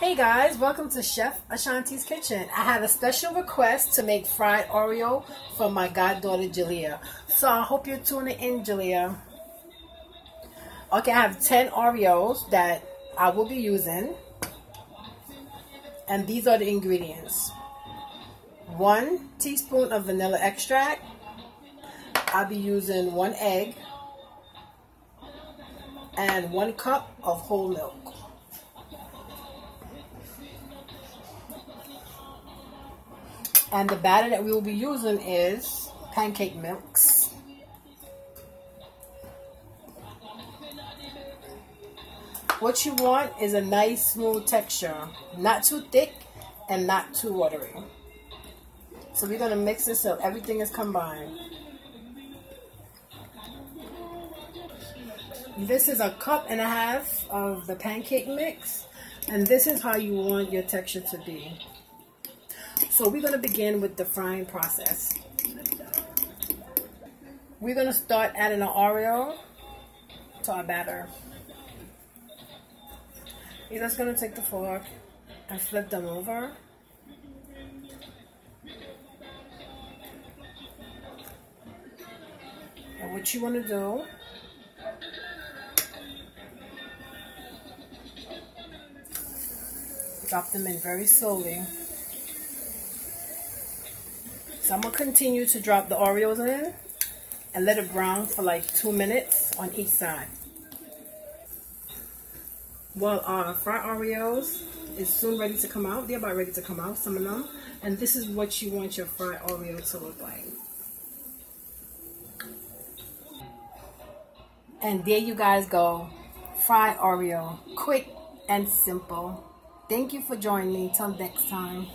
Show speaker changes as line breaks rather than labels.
Hey guys, welcome to Chef Ashanti's Kitchen. I have a special request to make fried Oreo for my goddaughter Jalea. So I hope you're tuning in, Jalea. Okay, I have 10 Oreos that I will be using. And these are the ingredients. One teaspoon of vanilla extract. I'll be using one egg and one cup of whole milk. And the batter that we will be using is pancake mix. What you want is a nice smooth texture, not too thick and not too watery. So we're going to mix this so everything is combined. This is a cup and a half of the pancake mix. And this is how you want your texture to be. So we're going to begin with the frying process. We're going to start adding an Oreo to our batter. You're just going to take the fork and flip them over. And what you want to do drop them in very slowly. So I'm going to continue to drop the Oreos in and let it brown for like two minutes on each side. Well, our fried Oreos is soon ready to come out. They're about ready to come out, some of them. And this is what you want your fried Oreo to look like. And there you guys go. Fried Oreo. Quick and simple. Thank you for joining me. Till next time.